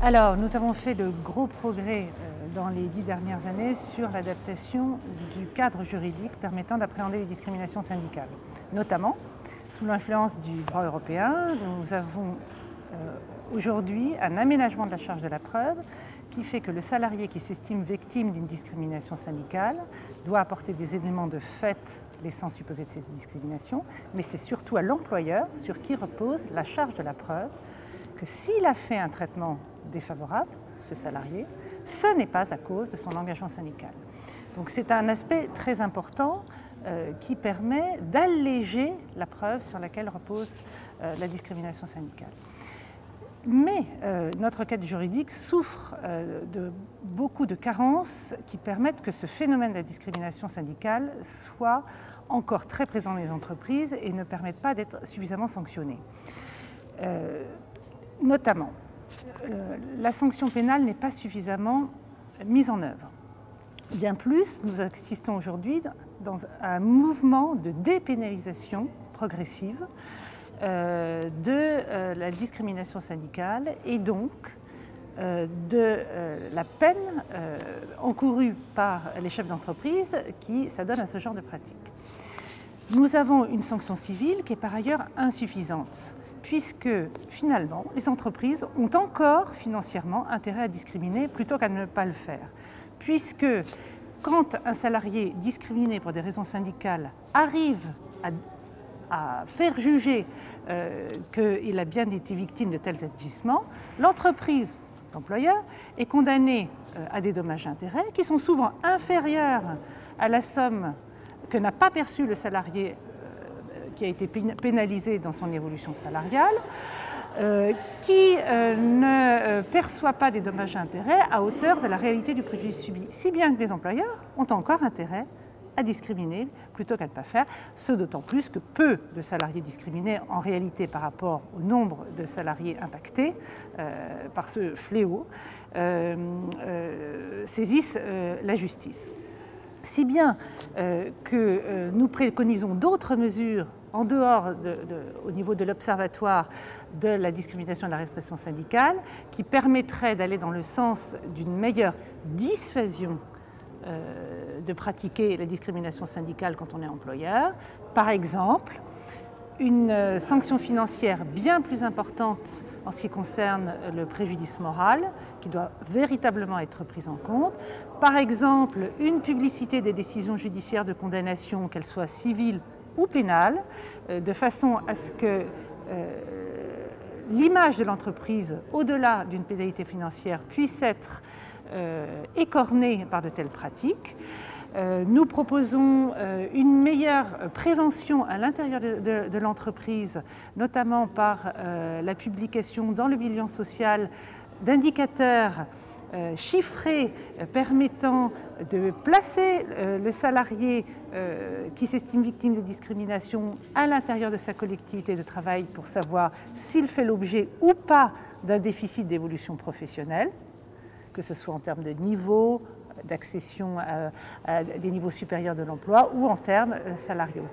Alors, nous avons fait de gros progrès euh, dans les dix dernières années sur l'adaptation du cadre juridique permettant d'appréhender les discriminations syndicales. Notamment, sous l'influence du droit européen, nous avons euh, aujourd'hui un aménagement de la charge de la preuve qui fait que le salarié qui s'estime victime d'une discrimination syndicale doit apporter des éléments de fait laissant supposer de cette discrimination, mais c'est surtout à l'employeur sur qui repose la charge de la preuve que s'il a fait un traitement défavorable, ce salarié, ce n'est pas à cause de son engagement syndical. Donc c'est un aspect très important euh, qui permet d'alléger la preuve sur laquelle repose euh, la discrimination syndicale. Mais euh, notre cadre juridique souffre de beaucoup de carences qui permettent que ce phénomène de la discrimination syndicale soit encore très présent dans les entreprises et ne permette pas d'être suffisamment sanctionné. Notamment, la sanction pénale n'est pas suffisamment mise en œuvre. Bien plus, nous assistons aujourd'hui dans un mouvement de dépénalisation progressive euh, de euh, la discrimination syndicale et donc euh, de la peine encourue par les chefs d'entreprise qui s'adonnent à ce genre de pratique. Nous avons une sanction civile qui est par ailleurs insuffisante puisque finalement les entreprises ont encore financièrement intérêt à discriminer plutôt qu'à ne pas le faire. Puisque quand un salarié discriminé pour des raisons syndicales arrive à, faire juger euh, qu'il a bien été victime de tels agissements, l'entreprise, l'employeur, est condamné euh, à des dommages intérêts qui sont souvent inférieurs à la somme que n'a pas perçue le salarié qui a été pénalisé dans son évolution salariale, euh, qui euh, ne euh, perçoit pas des dommages et intérêts à hauteur de la réalité du préjudice subi, si bien que les employeurs ont encore intérêt à discriminer plutôt qu'à ne pas faire, ce d'autant plus que peu de salariés discriminés en réalité par rapport au nombre de salariés impactés par ce fléau saisissent la justice. Si bien que nous préconisons d'autres mesures en dehors, au niveau de l'Observatoire de la discrimination et de la répression syndicale, qui permettrait d'aller dans le sens d'une meilleure dissuasion euh, de pratiquer la discrimination syndicale quand on est employeur. Par exemple, une euh, sanction financière bien plus importante en ce qui concerne le préjudice moral, qui doit véritablement être prise en compte. Par exemple, une publicité des décisions judiciaires de condamnation, qu'elles soient civiles ou pénale, euh, de façon à ce que euh, l'image de l'entreprise, au-delà d'une pénalité financière, puisse être euh, écornée par de telles pratiques. nous proposons une meilleure prévention à l'intérieur de, l'entreprise, notamment par la publication dans le bilan social d'indicateurs euh, chiffré euh, permettant de placer euh, le salarié qui s'estime victime de discrimination à l'intérieur de sa collectivité de travail pour savoir s'il fait l'objet ou pas d'un déficit d'évolution professionnelle, que ce soit en termes de niveau, d'accession à, des niveaux supérieurs de l'emploi ou en termes salariaux,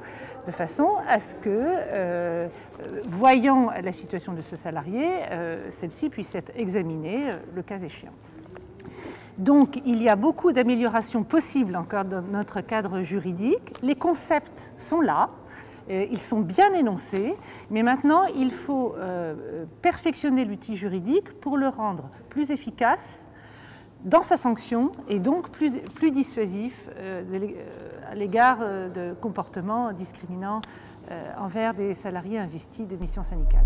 de façon à ce que, voyant la situation de ce salarié, celle-ci puisse être examinée le cas échéant. Donc il y a beaucoup d'améliorations possibles encore dans notre cadre juridique. Les concepts sont là, euh, ils sont bien énoncés, mais maintenant il faut euh, perfectionner l'outil juridique pour le rendre plus efficace dans sa sanction et donc plus, dissuasif euh, à l'égard de comportements discriminants envers des salariés investis de missions syndicales.